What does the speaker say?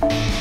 Bye.